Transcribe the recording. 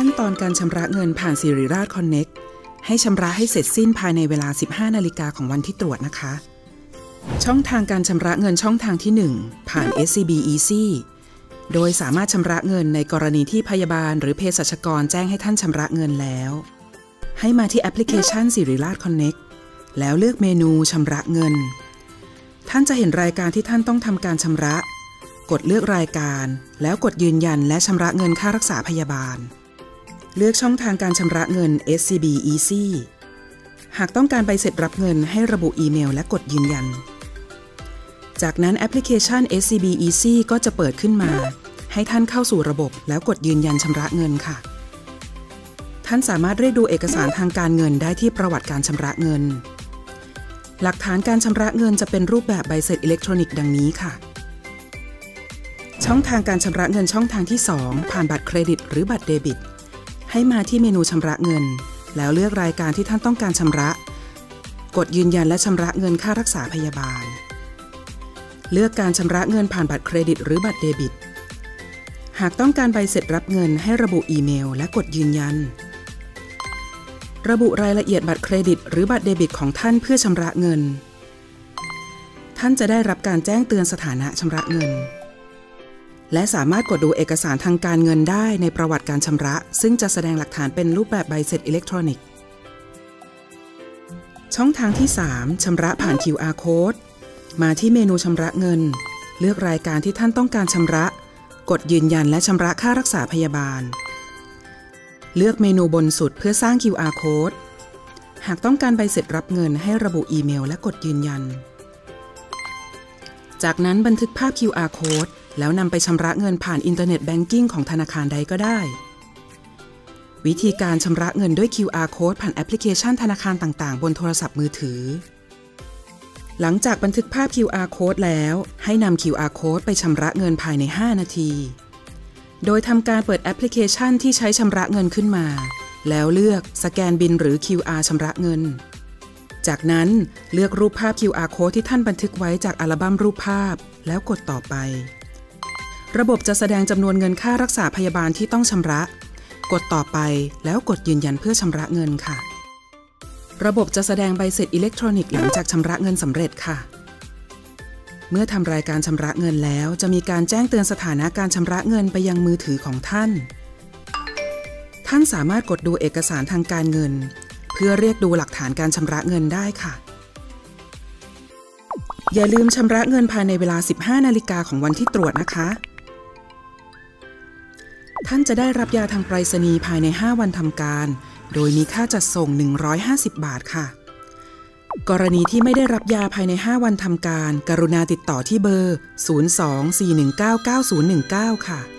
ขั้นตอนการชำระเงินผ่านสิริราชคอนเน็กให้ชำระให้เสร็จสิ้นภายในเวลา 15 นาฬิกาของวันที่ตรวจนะคะ ช่องทางการชำระเงินช่องทางที่ 1 ผ่าน SCB Easy โดยสามารถชำระเงินในกรณีที่พยาบาลหรือเภสัชกรแจ้งให้ท่านชำระเงินแล้ว ให้มาที่แอปพลิเคชันสิริราชคอนเน็กแล้วเลือกเมนูชำระเงิน ท่านจะเห็นรายการที่ท่านต้องทำการชำระ กดเลือกรายการ แล้วกดยืนยันและชำระเงินค่ารักษาพยาบาล เลือกช่องทางการชำระเงิน SCB Easy หากต้องการใบเสร็จรับเงินให้ระบุอีเมลและกดยืนยัน จากนั้นแอปพลิเคชัน SCB Easy ก็จะเปิดขึ้นมา ให้ท่านเข้าสู่ระบบแล้วกดยืนยันชำระเงินค่ะ ท่านสามารถเรียกดูเอกสารทางการเงินได้ที่ประวัติการชำระเงิน หลักฐานการชำระเงินจะเป็นรูปแบบใบเสร็จอิเล็กทรอนิกส์ดังนี้ค่ะ ช่องทางการชำระเงินช่องทางที่ 2 ผ่านบัตรเครดิต หรือบัตรเดบิต ให้มาที่เมนูชำระเงิน แล้วเลือกรายการที่ท่านต้องการชำระ กดยืนยันและชำระเงินค่ารักษาพยาบาล เลือกการชำระเงินผ่านบัตรเครดิตหรือบัตรเดบิต หากต้องการใบเสร็จรับเงินให้ระบุอีเมล และกดยืนยัน ระบุรายละเอียดบัตรเครดิต หรือบัตรเดบิตของท่านเพื่อชำระเงิน ท่านจะได้รับการแจ้งเตือนสถานะชำระเงิน และสามารถกดดูเอกสารทางการเงินได้ในประวัติการชำระ ซึ่งจะแสดงหลักฐานเป็นรูปแบบใบเสร็จอิเล็กทรอนิกส์ ช่องทางที่ 3ชำระผ่าน QR code มาที่เมนูชำระเงิน เลือกรายการที่ท่านต้องการชำระ กดยืนยันและชำระค่ารักษาพยาบาล เลือกเมนูบนสุดเพื่อสร้าง QR code หากต้องการใบเสร็จรับเงินให้ระบุอีเมลและกดยืนยัน จากนั้นบันทึกภาพ QR code แล้วนำไปชำระเงินผ่าน internet banking ของธนาคารใดก็ได้ วิธีการชำระเงินด้วย QR code ผ่านแอปพลิเคชันธนาคารต่างๆ บนโทรศัพท์มือถือ หลังจากบันทึกภาพ QR code แล้ว ให้นำ QR code ไปชำระเงินภายใน 5 นาที โดยทำการเปิดแอปพลิเคชันที่ใช้ชำระเงินขึ้นมา แล้วเลือกสแกนบิลหรือ QR ชำระเงินจากนั้นเลือกรูปภาพ QR code ที่ท่านบันทึกไว้จากอัลบั้มรูปภาพ แล้วกดต่อไป ระบบจะแสดงจำนวนเงินค่ารักษาพยาบาลที่ต้องชำระ กดต่อไปแล้วกดยืนยันเพื่อชำระเงินค่ะ ระบบจะแสดงใบเสร็จอิเล็กทรอนิกส์หลังจากชำระเงินสำเร็จค่ะ เมื่อทำรายการชำระเงินแล้วจะมีการแจ้งเตือนสถานะการชำระเงินไปยังมือถือของท่าน ท่านสามารถกดดูเอกสารทางการเงิน เพื่อเรียกดูหลักฐานการชำระเงินได้ค่ะอย่าลืมชำระเงินภายในเวลา 15 นาฬิกาของวันที่ตรวจนะคะ ท่านจะได้รับยาทางไปรษณีย์ภายใน 5 วันทำการ โดยมีค่าจัดส่ง 150 บาทค่ะ กรณีที่ไม่ได้รับยาภายใน 5 วันทำการ กรุณาติดต่อที่เบอร์ 024199019 ค่ะ